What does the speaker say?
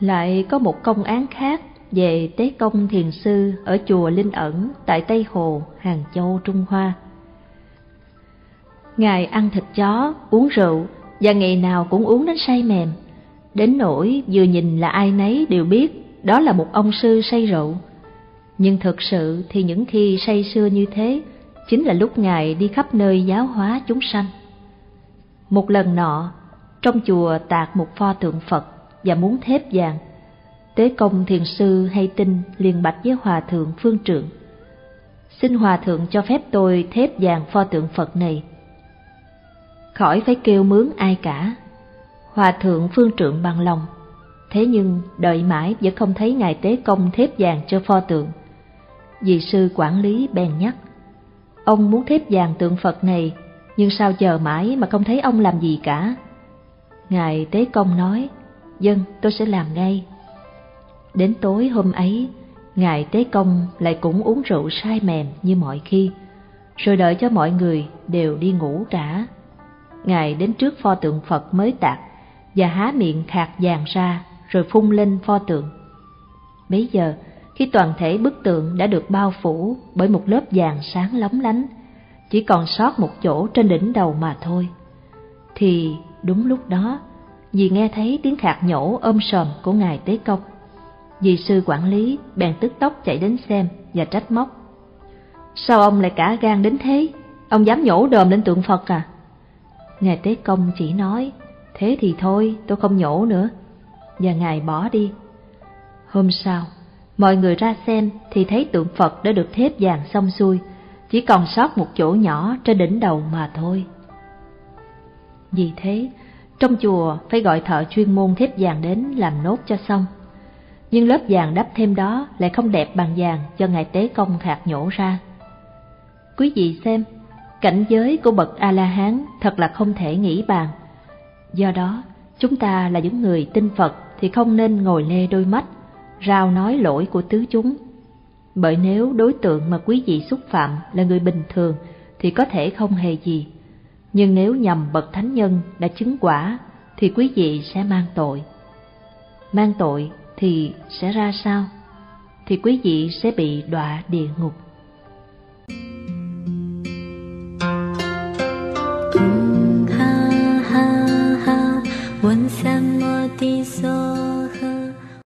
Lại có một công án khác về Tế Công Thiền Sư ở chùa Linh Ẩn tại Tây Hồ, Hàng Châu, Trung Hoa. Ngài ăn thịt chó, uống rượu và ngày nào cũng uống đến say mềm. Đến nỗi vừa nhìn là ai nấy đều biết đó là một ông sư say rượu. Nhưng thực sự thì những khi say xưa như thế chính là lúc Ngài đi khắp nơi giáo hóa chúng sanh. Một lần nọ, trong chùa tạc một pho tượng Phật và muốn thép vàng. Tế công thiền sư hay tin liền bạch với hòa thượng phương trượng. Xin hòa thượng cho phép tôi thép vàng pho tượng Phật này. Khỏi phải kêu mướn ai cả. Hòa thượng phương trượng bằng lòng. Thế nhưng đợi mãi vẫn không thấy ngài tế công thép vàng cho pho tượng. Vị sư quản lý bèn nhắc. Ông muốn thép vàng tượng Phật này, nhưng sao chờ mãi mà không thấy ông làm gì cả? Ngài Tế Công nói, dân tôi sẽ làm ngay. Đến tối hôm ấy, Ngài Tế Công lại cũng uống rượu say mềm như mọi khi, rồi đợi cho mọi người đều đi ngủ cả. Ngài đến trước pho tượng Phật mới tạc và há miệng khạc vàng ra rồi phun lên pho tượng. Bấy giờ, khi toàn thể bức tượng đã được bao phủ bởi một lớp vàng sáng lóng lánh, chỉ còn sót một chỗ trên đỉnh đầu mà thôi, thì đúng lúc đó, vì nghe thấy tiếng khạc nhổ ôm sòm của ngài Tế Công. vị sư quản lý bèn tức tốc chạy đến xem và trách móc. Sao ông lại cả gan đến thế? Ông dám nhổ đờm lên tượng Phật à? Ngài Tế Công chỉ nói, thế thì thôi, tôi không nhổ nữa. Và ngài bỏ đi. Hôm sau, mọi người ra xem thì thấy tượng Phật đã được thép vàng xong xuôi, chỉ còn sót một chỗ nhỏ trên đỉnh đầu mà thôi. Vì thế, trong chùa phải gọi thợ chuyên môn thép vàng đến làm nốt cho xong. Nhưng lớp vàng đắp thêm đó lại không đẹp bằng vàng cho ngài tế công khạc nhổ ra. Quý vị xem, cảnh giới của bậc A-la-hán thật là không thể nghĩ bàn. Do đó, chúng ta là những người tin Phật thì không nên ngồi lê đôi mắt, rao nói lỗi của tứ chúng. Bởi nếu đối tượng mà quý vị xúc phạm là người bình thường thì có thể không hề gì nhưng nếu nhầm bậc thánh nhân đã chứng quả thì quý vị sẽ mang tội. Mang tội thì sẽ ra sao? Thì quý vị sẽ bị đọa địa ngục. ha ha ha,